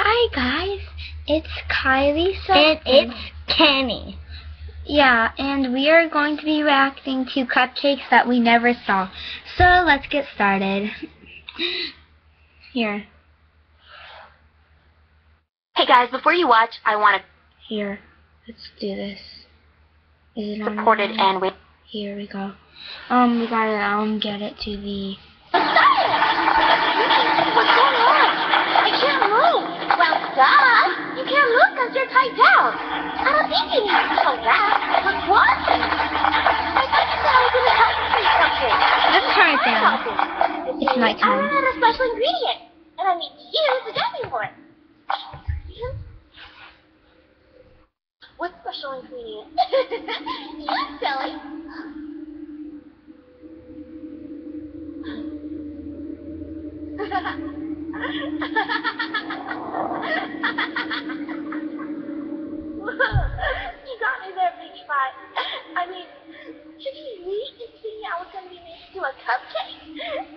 Hi guys, it's Kylie so And it's Kenny. yeah, and we are going to be reacting to cupcakes that we never saw. So let's get started. Here, Hey guys, before you watch, I want to. here. Let's do this. Is it to on? support it now? and we. Here we go. Um, we gotta um get it to the. What's going on? I can't move. Well. You can't move because you're tied down. I don't think you need to tell that. But what? I thought you said I was going to help you make something. Let's turn it down. It's I nighttime. ran out of special ingredient, and I need you to get me one. What special ingredient? you silly. you got me there, Big Spot. I mean, should you really just think I was gonna be made into a cupcake?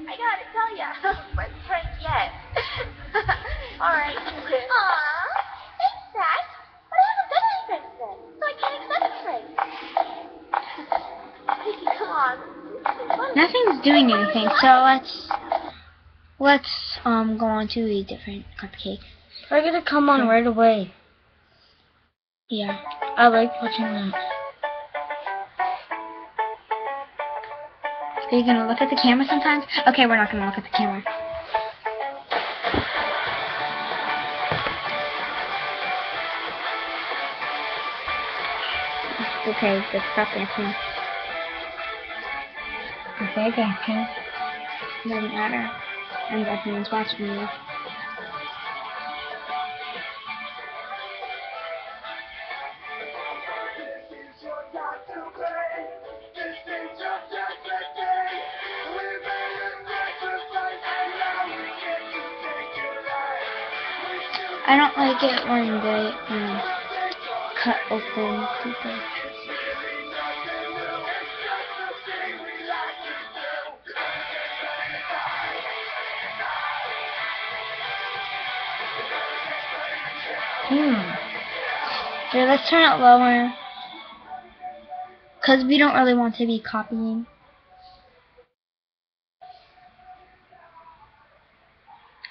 I gotta tell ya, first prank yet. Alright. Aww, thanks, Zach. But I haven't done any pranks yet, so I can't accept a prank. Come on. This is funny. Nothing's doing anything, so let's let's um go on to a different cupcake. They're gonna come on right away. Yeah. I like watching that. Are you gonna look at the camera sometimes? Okay, we're not gonna look at the camera. Okay, just stop dancing. Okay, dancing. Doesn't matter. And everyone's watching you. I don't like it when they um, cut open people. Hmm. Here, let's turn it lower. Because we don't really want to be copying.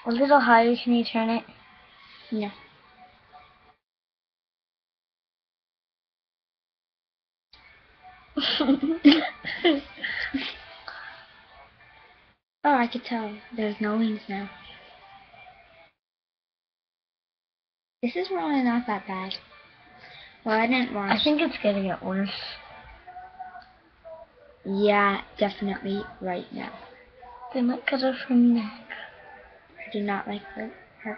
A little higher, can you turn it? Yeah. Oh, I could tell. There's no wings now. This is really not that bad. Well, I didn't watch. I think it's gonna get worse. Yeah, definitely right now. They might cut off her neck. I do not like her. her.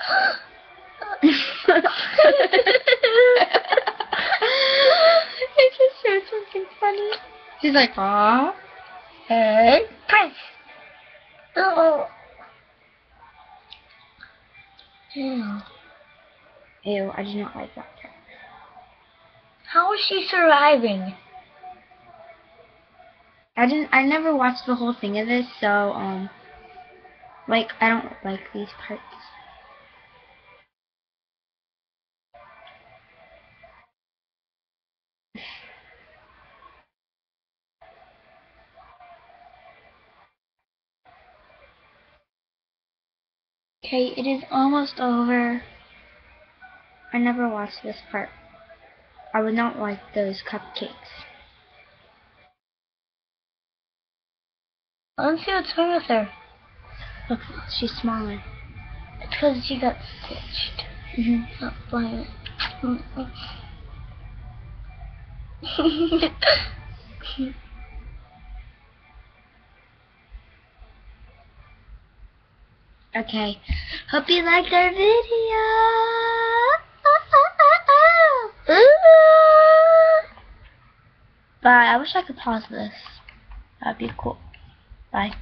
I just heard something funny. She's like, ah. Hey, Prince. Oh. Ew. Ew, I do not like that. Part. How is she surviving? I didn't. I never watched the whole thing of this, so um, like I don't like these parts. Okay, it is almost over. I never watched this part. I would not like those cupcakes. I don't see what's wrong with her. Look, she's smaller. It's because she got stitched. hmm Not by Okay. Hope you liked our video. Bye. I wish I could pause this. That'd be cool. Bye.